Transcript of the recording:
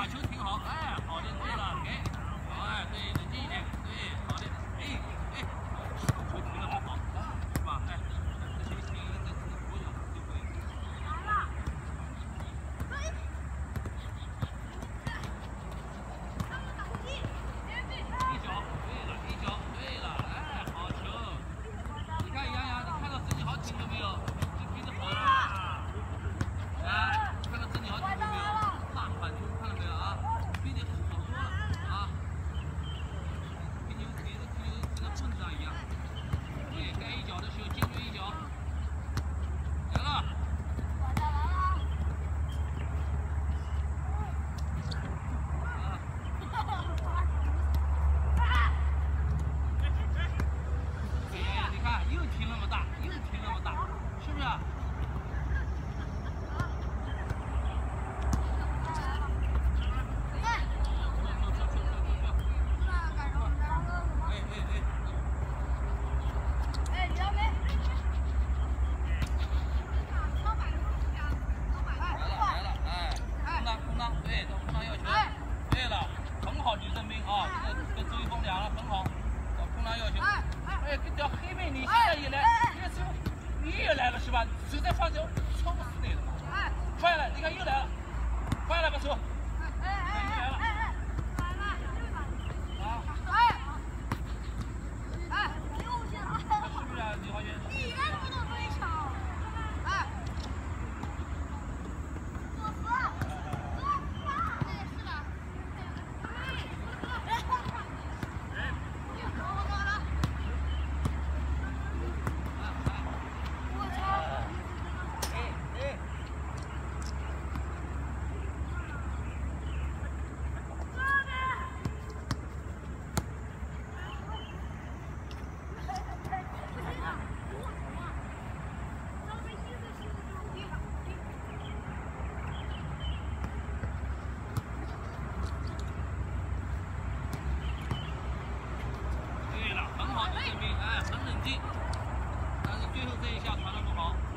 把球停好哎。Следующий 好女生兵啊，这个跟周易峰两个很好，找姑娘要求。哎，哎，这条黑妹你现在也来，哎、你也是，你也来了是吧？手在放着。进但是最后这一下传的不好。